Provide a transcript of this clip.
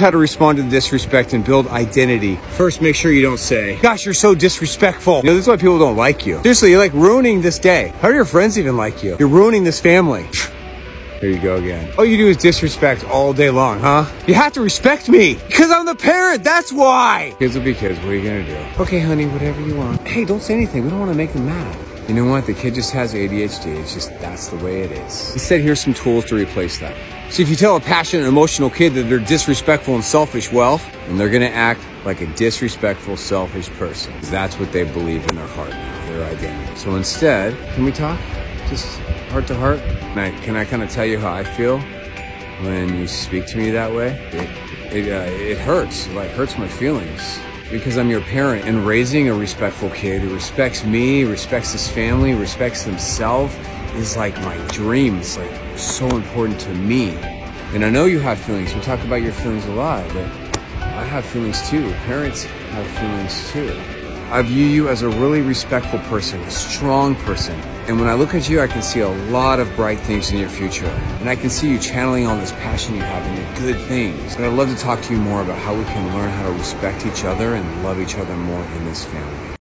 how to respond to disrespect and build identity. First, make sure you don't say, Gosh, you're so disrespectful. You know, this is why people don't like you. Seriously, you're like ruining this day. How do your friends even like you? You're ruining this family. Here you go again. All you do is disrespect all day long, huh? You have to respect me because I'm the parent. That's why. Kids will be kids. What are you gonna do? Okay, honey, whatever you want. Hey, don't say anything. We don't want to make them mad. You know what? The kid just has ADHD. It's just that's the way it is. Said, here's some tools to replace that. See, if you tell a passionate, emotional kid that they're disrespectful and selfish, well, then they're gonna act like a disrespectful, selfish person. That's what they believe in their heart their identity. So instead, can we talk? Just heart to heart? Can I, can I kind of tell you how I feel when you speak to me that way? It, it, uh, it hurts. It like hurts my feelings because I'm your parent and raising a respectful kid who respects me, respects his family, respects himself is like my dream. It's like so important to me. And I know you have feelings. We talk about your feelings a lot, but I have feelings too. Parents have feelings too. I view you as a really respectful person, a strong person. And when I look at you, I can see a lot of bright things in your future. And I can see you channeling all this passion you have into good things. And I'd love to talk to you more about how we can learn how to respect each other and love each other more in this family.